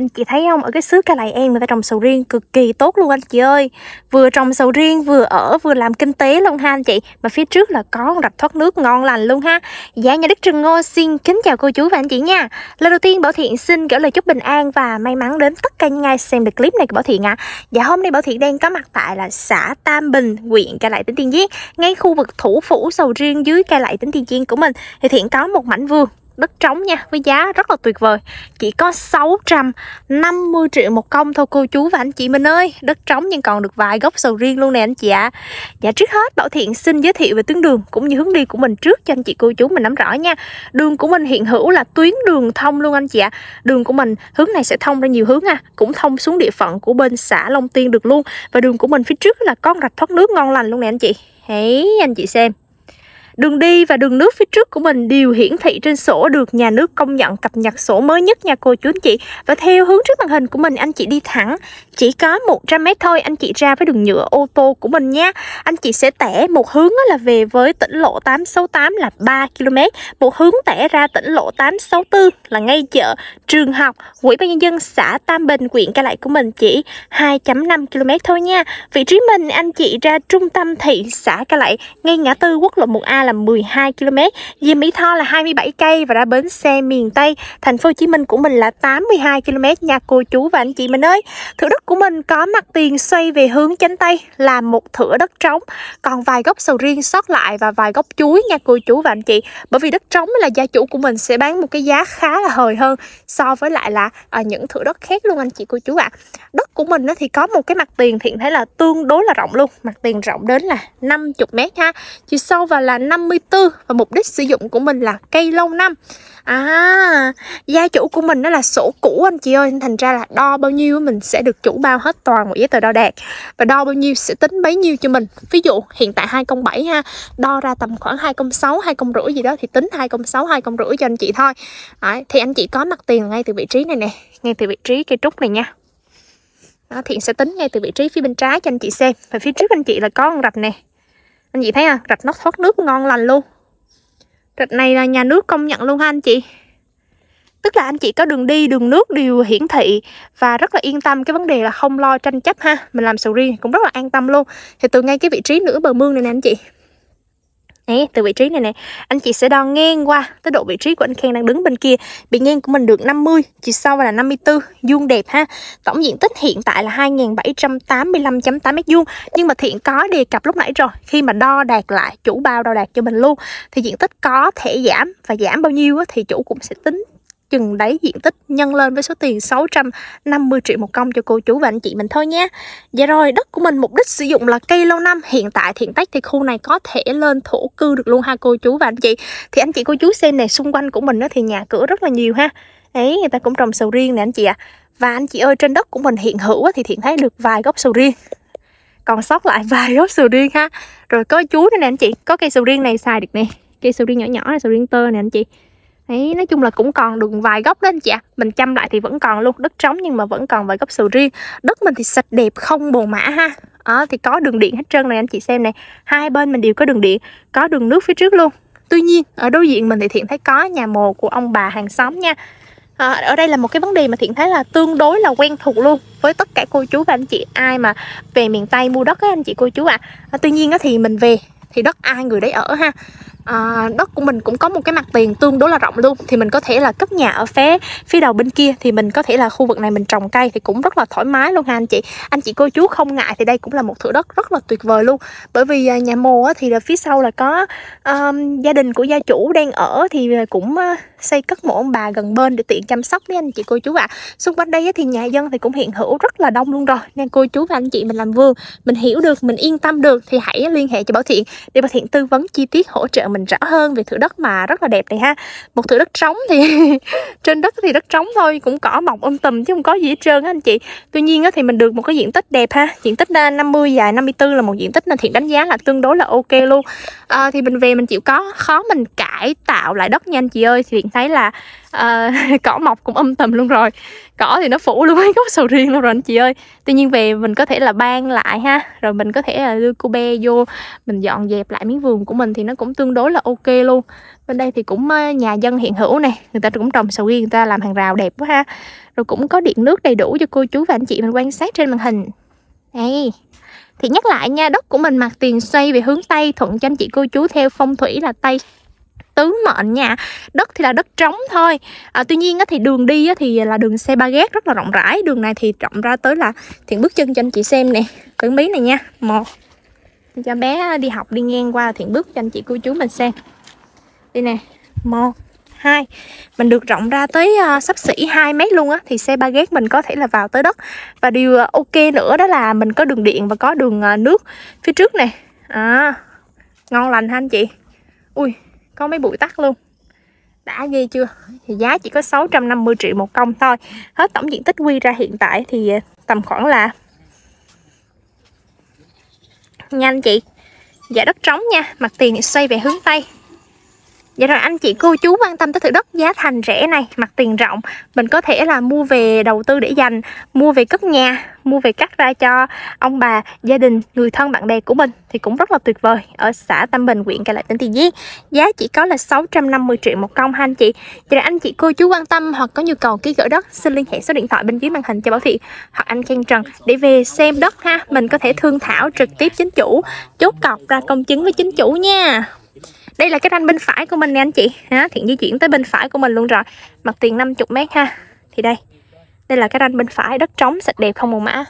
anh chị thấy không? Ở cái xứ Cà Lài Em người ta trồng sầu riêng cực kỳ tốt luôn anh chị ơi. Vừa trồng sầu riêng, vừa ở, vừa làm kinh tế luôn ha anh chị. Mà phía trước là có rạch thoát nước ngon lành luôn ha. Dạ nhà Đức Trừng Ngô xin kính chào cô chú và anh chị nha. Lần đầu tiên, Bảo Thiện xin gửi lời chúc bình an và may mắn đến tất cả những ai xem được clip này của Bảo Thiện ạ. À. dạ hôm nay Bảo Thiện đang có mặt tại là xã Tam Bình, huyện Cà Lài tỉnh Tiền Giang, ngay khu vực thủ phủ sầu riêng dưới Cà Lài tỉnh Tiền Giang của mình. Thì Thiện có một mảnh vườn đất trống nha, với giá rất là tuyệt vời. Chỉ có 650 triệu một công thôi, cô chú và anh chị mình ơi. Đất trống nhưng còn được vài gốc sầu riêng luôn nè anh chị ạ. À. dạ trước hết, Bảo Thiện xin giới thiệu về tuyến đường cũng như hướng đi của mình trước cho anh chị cô chú mình nắm rõ nha. Đường của mình hiện hữu là tuyến đường thông luôn anh chị ạ. À. đường của mình, hướng này sẽ thông ra nhiều hướng à cũng thông xuống địa phận của bên xã Long Tiên được luôn. Và đường của mình phía trước là con rạch thoát nước ngon lành luôn nè anh chị. Hãy anh chị xem. Đường đi và đường nước phía trước của mình đều hiển thị trên sổ được nhà nước công nhận cập nhật sổ mới nhất nha cô chú anh chị. Và theo hướng trước màn hình của mình anh chị đi thẳng chỉ có 100 mét thôi anh chị ra với đường nhựa ô tô của mình nha. Anh chị sẽ tẻ một hướng là về với tỉnh lộ 868 là 3 km, một hướng tẻ ra tỉnh lộ 864 là ngay chợ, trường học, Ủy ban nhân dân xã Tam Bình, huyện Ca Lậy của mình chỉ 2.5 km thôi nha. Vị trí mình anh chị ra trung tâm thị xã Ca Lậy, ngay ngã tư quốc lộ 1A là là 12 km, về Mỹ Tho là 27 cây và ra bến xe miền Tây, thành phố Hồ Chí Minh của mình là 82 km nha cô chú và anh chị mình ơi. Thửa đất của mình có mặt tiền xoay về hướng chánh Tây là một thửa đất trống, còn vài gốc sầu riêng sót lại và vài gốc chuối nha cô chú và anh chị. Bởi vì đất trống là gia chủ của mình sẽ bán một cái giá khá là hời hơn so với lại là à, những thửa đất khác luôn anh chị cô chú ạ. À. Đất của mình thì có một cái mặt tiền thiện thấy là tương đối là rộng luôn, mặt tiền rộng đến là 50 mét ha. Chiều sâu và là 54 và mục đích sử dụng của mình là cây lâu năm. À, gia chủ của mình nó là sổ cũ anh chị ơi Thành ra là đo bao nhiêu mình sẽ được chủ bao hết toàn một giấy tờ đo đạc. Và đo bao nhiêu sẽ tính bấy nhiêu cho mình. Ví dụ hiện tại 207 ha Đo ra tầm khoảng 206, 250 gì đó Thì tính 206, 250 cho anh chị thôi. Đấy, Thì anh chị có mặt tiền ngay từ vị trí này nè Ngay từ vị trí cây trúc này nha. Đó, Thiện sẽ tính ngay từ vị trí phía bên trái cho anh chị xem. Và phía trước anh chị là có con rạch nè anh chị thấy à rạch nó thoát nước ngon lành luôn. Rạch này là nhà nước công nhận luôn ha anh chị. Tức là anh chị có đường đi, đường nước đều hiển thị và rất là yên tâm. Cái vấn đề là không lo tranh chấp ha. Mình làm sầu riêng cũng rất là an tâm luôn. Thì từ ngay cái vị trí nửa bờ mương này nè anh chị. Đấy, từ vị trí này nè. Anh chị sẽ đo ngang qua tới độ vị trí của anh khang đang đứng bên kia. Bị ngang của mình được 50 Chiều sau là 54 Vuông đẹp ha. Tổng diện tích hiện tại là 2785.8 mét vuông Nhưng mà Thiện có đề cập lúc nãy rồi Khi mà đo đạt lại chủ bao đo đạt cho mình luôn Thì diện tích có thể giảm Và giảm bao nhiêu thì chủ cũng sẽ tính chừng đấy diện tích nhân lên với số tiền 650 triệu một công cho cô chú và anh chị mình thôi nhé. Dạ rồi, đất của mình mục đích sử dụng là cây lâu năm. Hiện tại thiện tách thì khu này có thể lên thổ cư được luôn ha cô chú và anh chị. Thì anh chị cô chú xem này, xung quanh của mình đó thì nhà cửa rất là nhiều ha. Đấy, người ta cũng trồng sầu riêng nè anh chị ạ. À. Và anh chị ơi, trên đất của mình hiện hữu thì thiện thấy được vài gốc sầu riêng. Còn sót lại vài gốc sầu riêng ha. Rồi có chuối nè anh chị. Có cây sầu riêng này xài được nè. Cây sầu riêng nhỏ nhỏ này, sầu riêng tơ nè anh chị. Đấy, nói chung là cũng còn được vài gốc đó anh chị ạ. Mình chăm lại thì vẫn còn luôn Đất trống nhưng mà vẫn còn vài gốc sầu riêng. Đất mình thì sạch đẹp không bồ mã ha. À, Thì có đường điện hết trơn này anh chị xem này. Hai bên mình đều có đường điện Có đường nước phía trước luôn. Tuy nhiên ở đối diện mình thì Thiện thấy có nhà mồ của ông bà hàng xóm nha. À, Ở đây là một cái vấn đề mà Thiện thấy là tương đối là quen thuộc luôn Với tất cả cô chú và anh chị. Ai mà về miền Tây mua đất á anh chị cô chú ạ. À. à, Tuy nhiên á thì mình về thì đất ai người đấy ở ha à, đất của mình cũng có một cái mặt tiền tương đối là rộng luôn. Thì mình có thể là cất nhà ở phía phía đầu bên kia. Thì mình có thể là khu vực này mình trồng cây thì cũng rất là thoải mái luôn ha anh chị. Anh chị cô chú không ngại thì đây cũng là một thửa đất rất là tuyệt vời luôn. Bởi vì à, nhà mồ thì là phía sau là có um, gia đình của gia chủ đang ở thì à, cũng uh, xây cất mộ ông bà gần bên để tiện chăm sóc với anh chị cô chú ạ. À. xung quanh đây thì nhà dân thì cũng hiện hữu rất là đông luôn rồi. Nên cô chú và anh chị mình làm vườn mình hiểu được mình yên tâm được thì hãy liên hệ cho bảo thiện để bảo thiện tư vấn chi tiết hỗ trợ mình rõ hơn về thửa đất mà rất là đẹp này ha. Một thửa đất trống thì trên đất thì đất trống thôi cũng cỏ mọc um tùm chứ không có gì hết trơn á anh chị. Tuy nhiên á thì mình được một cái diện tích đẹp ha. Diện tích 50 dài 54 là một diện tích nên thiện đánh giá là tương đối là ok luôn. À, thì mình về mình chịu có khó mình cải tạo lại đất nha anh chị ơi. Thì hiện thấy là uh, cỏ mọc cũng um âm tầm luôn rồi. Cỏ thì nó phủ luôn mấy gốc sầu riêng luôn rồi anh chị ơi. Tuy nhiên về mình có thể là ban lại ha. Rồi mình có thể là đưa cô be vô mình dọn dẹp lại miếng vườn của mình thì nó cũng tương đối là ok luôn. Bên đây thì cũng ờ, nhà dân hiện hữu này người ta cũng trồng sầu riêng người ta làm hàng rào đẹp quá ha. Rồi cũng có điện nước đầy đủ cho cô chú và anh chị mình quan sát trên màn hình. Đây. Thì nhắc lại nha đất của mình mặt tiền xoay về hướng tây thuận cho anh chị cô chú theo phong thủy là tây tứ mệnh nha. Đất thì là đất trống thôi. À, tuy nhiên á, thì đường đi á, thì là đường xe ba gác rất là rộng rãi. Đường này thì rộng ra tới là thiện bước chân cho anh chị xem nè. Cưỡng bí này nha. Một. Cho bé đi học đi ngang qua thiện bước cho anh chị cô chú mình xem. Đây nè. Một hai. Mình được rộng ra tới uh, sắp xỉ 2 mét luôn á thì xe ba gác mình có thể là vào tới đất. Và điều uh, ok nữa đó là mình có đường điện và có đường uh, nước phía trước này. à, ngon lành ha anh chị? Ui có mấy bụi tắt luôn. Đã ghê chưa? Thì giá chỉ có 650 triệu một công thôi. Hết tổng diện tích quy ra hiện tại thì à, tầm khoảng là nhanh chị. Dạ đất trống nha, mặt tiền thì xoay về hướng tây. Dạ rồi anh chị cô chú quan tâm tới thửa đất giá thành rẻ này, mặt tiền rộng. Mình có thể là mua về đầu tư để dành, mua về cất nhà, mua về cắt ra cho ông bà, gia đình, người thân bạn bè của mình Thì cũng rất là tuyệt vời. Ở xã Tâm Bình, huyện Cà lậy tỉnh Tiền Giang Giá chỉ có là 650 triệu một công ha anh chị. Dạ Vậy là anh chị cô chú quan tâm hoặc có nhu cầu ký gửi đất Xin liên hệ số điện thoại bên dưới màn hình cho Bảo Thị Hoặc anh Khang Trần để về xem đất ha. Mình có thể thương thảo trực tiếp chính chủ Chốt cọc ra công chứng với chính chủ nha đây là cái ranh bên phải của mình nè anh chị. Ha, thiện di chuyển tới bên phải của mình luôn rồi. Mặt tiền 50 mét ha. Thì đây đây là cái ranh bên phải, đất trống, sạch đẹp không màu mã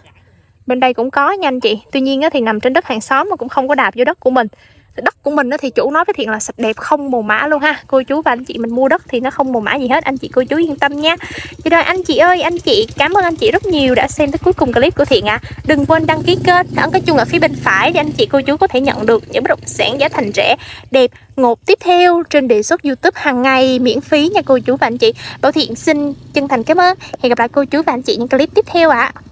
bên đây cũng có nha anh chị. Tuy nhiên thì nằm trên đất hàng xóm mà cũng không có đạp vô đất của mình đất của mình thì chủ nói với thiện là sạch đẹp không màu mã luôn ha. Cô chú và anh chị mình mua đất thì nó không màu mã gì hết. Anh chị, cô chú yên tâm nha. Vậy rồi anh chị ơi, anh chị, cảm ơn anh chị rất nhiều đã xem tới cuối cùng clip của thiện ạ. À. đừng quên đăng ký kênh, ấn cái chuông ở phía bên phải để anh chị, cô chú có thể nhận được những bất động sản giá thành rẻ, đẹp. Ngột tiếp theo trên đề xuất youtube hàng ngày miễn phí nha cô chú và anh chị. Bảo thiện xin chân thành cảm ơn. Hẹn gặp lại cô chú và anh chị những clip tiếp theo ạ. à.